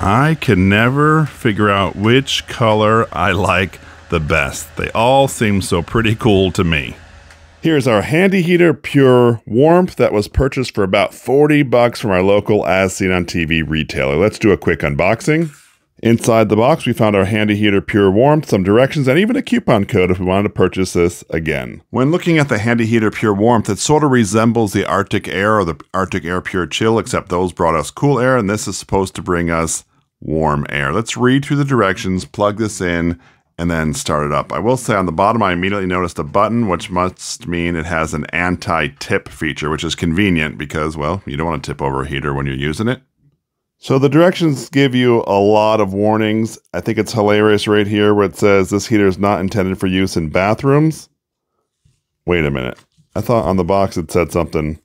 I can never figure out which color I like the best. They all seem so pretty cool to me. Here's our Handy Heater Pure Warmth that was purchased for about 40 bucks from our local As Seen on TV retailer. Let's do a quick unboxing. Inside the box, we found our Handy Heater Pure Warmth, some directions, and even a coupon code if we wanted to purchase this again. When looking at the Handy Heater Pure Warmth, it sort of resembles the Arctic Air or the Arctic Air Pure Chill, except those brought us cool air, and this is supposed to bring us warm air. Let's read through the directions, plug this in, and then start it up. I will say on the bottom, I immediately noticed a button, which must mean it has an anti-tip feature, which is convenient because, well, you don't want to tip over a heater when you're using it. So the directions give you a lot of warnings. I think it's hilarious right here where it says this heater is not intended for use in bathrooms. Wait a minute. I thought on the box it said something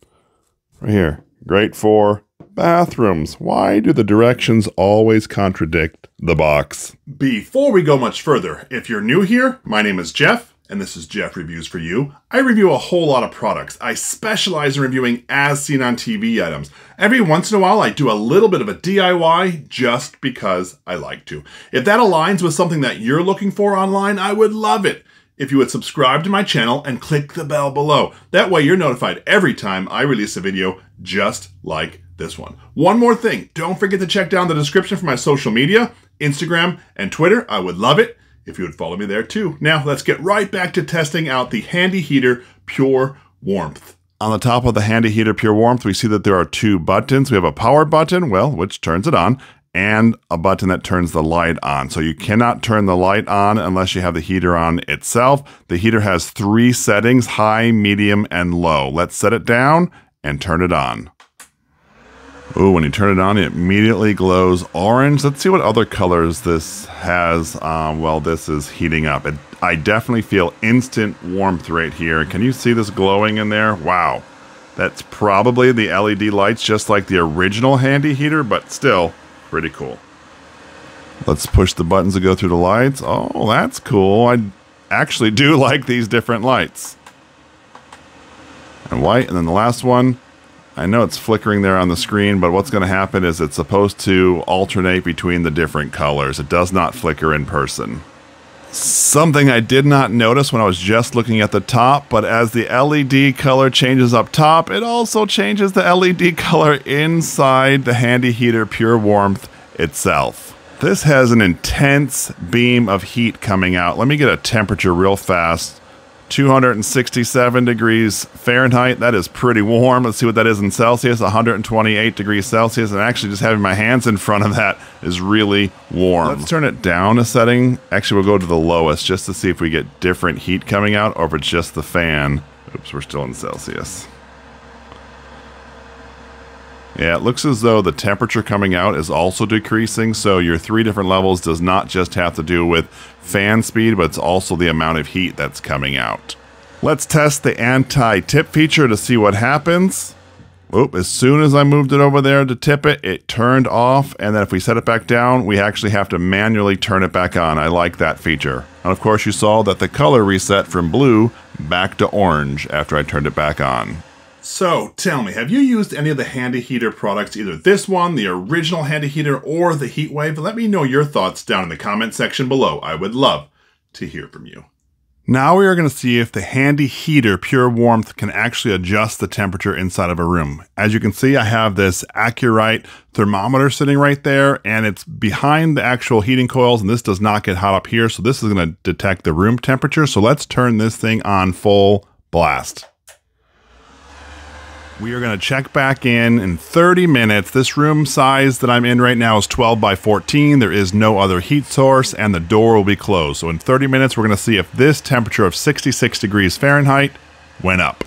right here. Great for bathrooms. Why do the directions always contradict the box? Before we go much further, if you're new here, my name is Jeff, and this is Jeff Reviews for You. I review a whole lot of products. I specialize in reviewing as seen on TV items. Every once in a while, I do a little bit of a DIY just because I like to. If that aligns with something that you're looking for online, I would love it if you would subscribe to my channel and click the bell below. That way you're notified every time I release a video just like this one. One more thing, don't forget to check down the description for my social media, Instagram and Twitter. I would love it if you would follow me there too. Now let's get right back to testing out the Handy Heater Pure Warmth. On the top of the Handy Heater Pure Warmth, we see that there are two buttons. We have a power button, well, which turns it on, and a button that turns the light on. So you cannot turn the light on unless you have the heater on itself. The heater has three settings, high, medium, and low. Let's set it down and turn it on. Ooh, when you turn it on, it immediately glows orange. Let's see what other colors this has um, while this is heating up. It, I definitely feel instant warmth right here. Can you see this glowing in there? Wow. That's probably the LED lights just like the original handy heater, but still pretty cool. Let's push the buttons to go through the lights. Oh, that's cool. I actually do like these different lights. And white, and then the last one, I know it's flickering there on the screen, but what's going to happen is it's supposed to alternate between the different colors. It does not flicker in person. Something I did not notice when I was just looking at the top, but as the LED color changes up top, it also changes the LED color inside the Handy Heater Pure Warmth itself. This has an intense beam of heat coming out. Let me get a temperature real fast 267 degrees Fahrenheit. That is pretty warm. Let's see what that is in Celsius. 128 degrees Celsius. And actually, just having my hands in front of that is really warm. Let's turn it down a setting. Actually, we'll go to the lowest just to see if we get different heat coming out or if it's just the fan. Oops, we're still in Celsius. Yeah, it looks as though the temperature coming out is also decreasing, so your three different levels does not just have to do with fan speed, but it's also the amount of heat that's coming out. Let's test the anti-tip feature to see what happens. Oop, as soon as I moved it over there to tip it, it turned off, and then if we set it back down, we actually have to manually turn it back on. I like that feature. And of course you saw that the color reset from blue back to orange after I turned it back on. So, tell me, have you used any of the Handy Heater products, either this one, the original Handy Heater, or the Heatwave? Let me know your thoughts down in the comment section below. I would love to hear from you. Now we are going to see if the Handy Heater Pure Warmth can actually adjust the temperature inside of a room. As you can see, I have this AcuRite thermometer sitting right there, and it's behind the actual heating coils, and this does not get hot up here, so this is going to detect the room temperature. So let's turn this thing on full blast. We are going to check back in in 30 minutes. This room size that I'm in right now is 12 by 14. There is no other heat source and the door will be closed. So in 30 minutes, we're going to see if this temperature of 66 degrees Fahrenheit went up.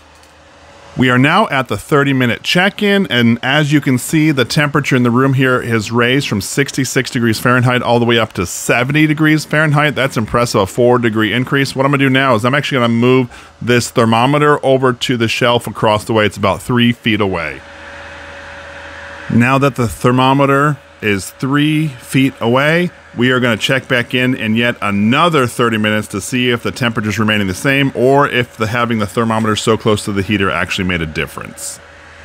We are now at the 30 minute check in, and as you can see, the temperature in the room here has raised from 66 degrees Fahrenheit all the way up to 70 degrees Fahrenheit. That's impressive, a four degree increase. What I'm gonna do now is I'm actually gonna move this thermometer over to the shelf across the way. It's about three feet away. Now that the thermometer is three feet away, we are going to check back in in yet another 30 minutes to see if the temperature is remaining the same or if the having the thermometer so close to the heater actually made a difference.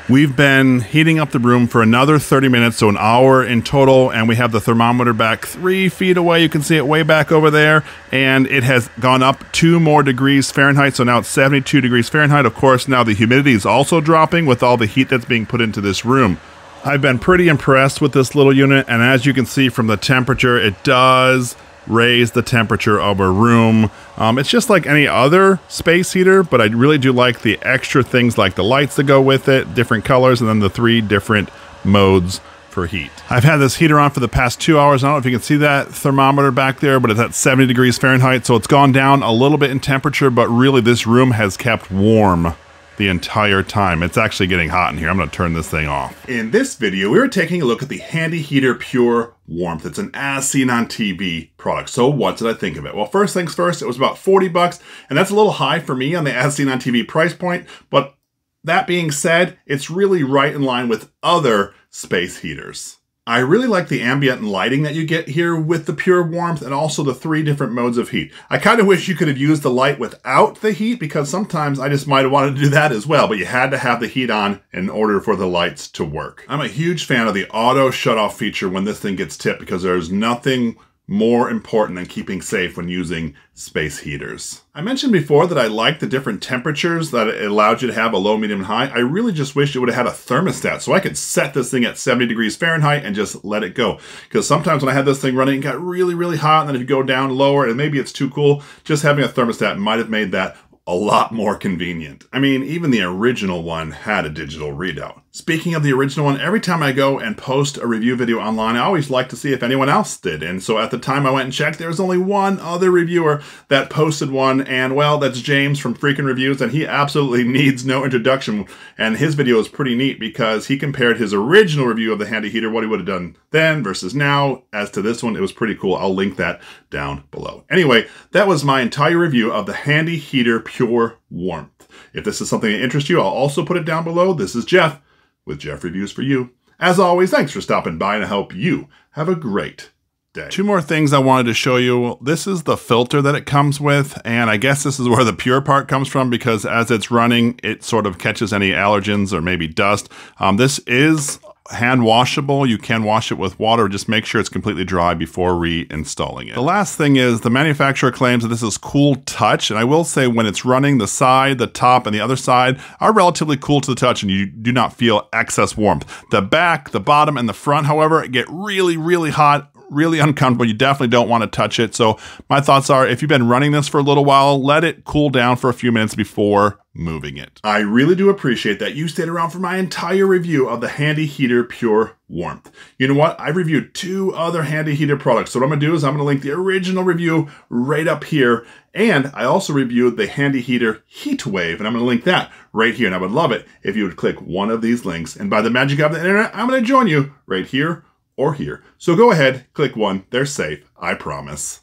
We've been heating up the room for another 30 minutes, so an hour in total, and we have the thermometer back three feet away. You can see it way back over there, and it has gone up two more degrees Fahrenheit, so now it's 72 degrees Fahrenheit. Of course, now the humidity is also dropping with all the heat that's being put into this room. I've been pretty impressed with this little unit, and as you can see from the temperature, it does raise the temperature of a room. Um, it's just like any other space heater, but I really do like the extra things like the lights that go with it, different colors, and then the three different modes for heat. I've had this heater on for the past two hours. I don't know if you can see that thermometer back there, but it's at 70 degrees Fahrenheit, so it's gone down a little bit in temperature, but really this room has kept warm the entire time. It's actually getting hot in here. I'm going to turn this thing off. In this video, we were taking a look at the Handy Heater Pure Warmth. It's an as seen on TV product. So what did I think of it? Well, first things first, it was about 40 bucks, and that's a little high for me on the as seen on TV price point, but that being said, it's really right in line with other space heaters. I really like the ambient lighting that you get here with the pure warmth and also the three different modes of heat. I kind of wish you could have used the light without the heat because sometimes I just might have wanted to do that as well, but you had to have the heat on in order for the lights to work. I'm a huge fan of the auto shut off feature when this thing gets tipped because there's nothing more important than keeping safe when using space heaters. I mentioned before that I like the different temperatures that it allowed you to have a low, medium, and high. I really just wish it would have had a thermostat so I could set this thing at 70 degrees Fahrenheit and just let it go. Because sometimes when I had this thing running, it got really, really hot, and then if you go down lower and maybe it's too cool, just having a thermostat might have made that a lot more convenient. I mean, even the original one had a digital readout. Speaking of the original one, every time I go and post a review video online, I always like to see if anyone else did. And so at the time I went and checked, there was only one other reviewer that posted one. And well, that's James from Freakin' Reviews, and he absolutely needs no introduction. And his video is pretty neat because he compared his original review of the handy heater, what he would have done then versus now. As to this one, it was pretty cool. I'll link that down below. Anyway, that was my entire review of the Handy Heater Pure Warmth. If this is something that interests you, I'll also put it down below. This is Jeff with Jeff Reviews for You. As always, thanks for stopping by I hope you have a great day. Two more things I wanted to show you. This is the filter that it comes with, and I guess this is where the pure part comes from because as it's running, it sort of catches any allergens or maybe dust. Um, this is hand washable. You can wash it with water. Just make sure it's completely dry before reinstalling it. The last thing is the manufacturer claims that this is cool touch. And I will say when it's running, the side, the top, and the other side are relatively cool to the touch and you do not feel excess warmth. The back, the bottom, and the front, however, get really, really hot really uncomfortable. You definitely don't want to touch it. So my thoughts are if you've been running this for a little while, let it cool down for a few minutes before moving it. I really do appreciate that you stayed around for my entire review of the Handy Heater Pure Warmth. You know what? I've reviewed two other Handy Heater products. So what I'm to do is I'm going to link the original review right up here. And I also reviewed the Handy Heater Heat Wave, and I'm going to link that right here. And I would love it if you would click one of these links. And by the magic of the internet, I'm going to join you right here or here. So go ahead, click one. They're safe, I promise.